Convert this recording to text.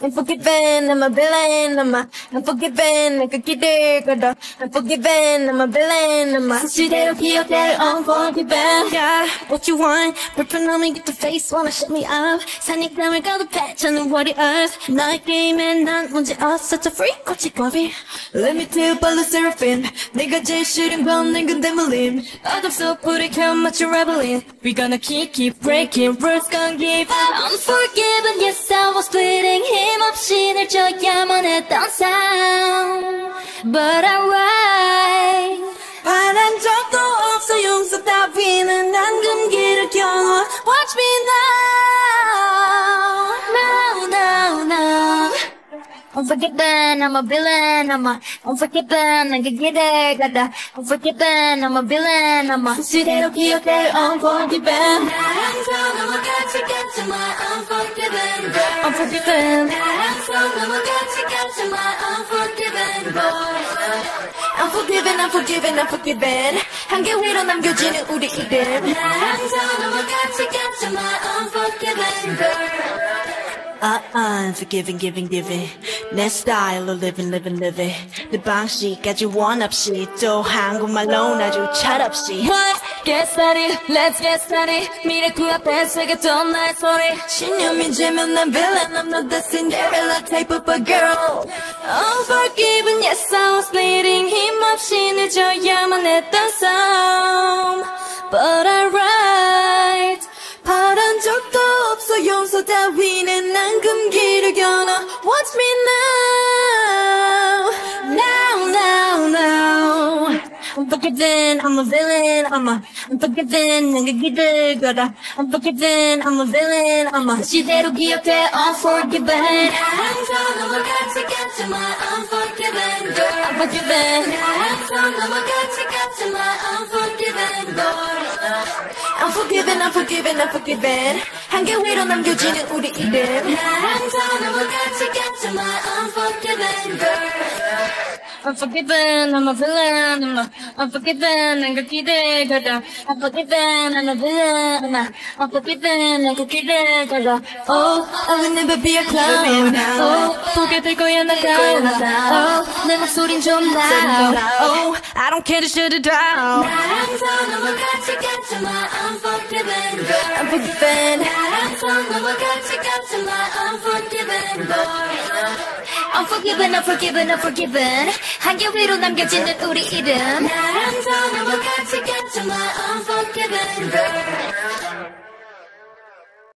Unforgiven, I'm a villain, I'm a unforgiven, 내가 기대거든 Unforgiven, I'm a villain, I'm a 수시대로 기억될 unforgiven Yeah, what you want, 불편 me get the face, wanna shut me up 산익담을 가득해, 저는 what it is 너의 게임에 난 문제 없어, such a freak, 꼬치꼬비 Let me tell you about the seraphim 내가 제일 싫은 건 늙은 대물림 어둠속 불을 켜 맞춰 rebelling We gonna keep, keep breaking, rules gonna give Unforgiven, yes I was bleeding 힘없이 늘 져야만 했던 삶 But I rise Unforgiven, I'm a villain, I'm a unforgiven, 내가 기대가다 Unforgiven, I'm a villain, I'm a 수시대로 기억될 unforgiven 항상 넘어가지 않지만 unforgiven girl Unforgiven 항상 넘어가지 않지만 unforgiven boy Unforgiven, unforgiven, unforgiven 한개 위로 남겨지는 우리 이름 항상 넘어가지 않지만 unforgiven girl Uh, unforgiving, giving, giving 내 스타일로 living, living, living 내 방식까지 원 없이 또 한국말로 아주 철없이 What? Get started, let's get started 미래 그 앞에 새겼던 나의 소리 신념이 지면 난 villain I'm not the Cinderella type of a girl Unforgiven, yes I was bleeding 힘없이 늦어야만 했던 삶 But I write 바란 적도 없어 용서 따위는 난 금기 를 겨눠 Watch me now Now, now, now Unforgiven, I'm a villain, I'm a Unforgiven, 내가 기대거라 Unforgiven, I'm a villain, I'm a 시대로 기억돼 Unforgiven 항상 넘어가지 않지만 unforgiven girl Unforgiven 항상 넘어가지 않지만 unforgiven boy Unforgiven, unforgiven, unforgiven 한개 위로 남겨지는 우리 이름 항상 넘어가지 않지만 unforgiven girl Unforgiven, I'm a villain, I'm a unforgiven, 내가 기대거든 Unforgiven, I'm a villain, I'm a unforgiven, 내가 기대거든 Oh, I will never be a clown Oh, 보게 될 거야 나가 Oh, 내 목소린 좀 loud Oh, I don't care to shut it down 항상 넘어가지 않지만 unforgiven girl Unforgiven, 항상 넘어가지 않지만 unforgiven boy unforgiven, unforgiven, unforgiven 한개 위로 남겨지는 우리 이름 항상 넘어가지 않지만 unforgiven girl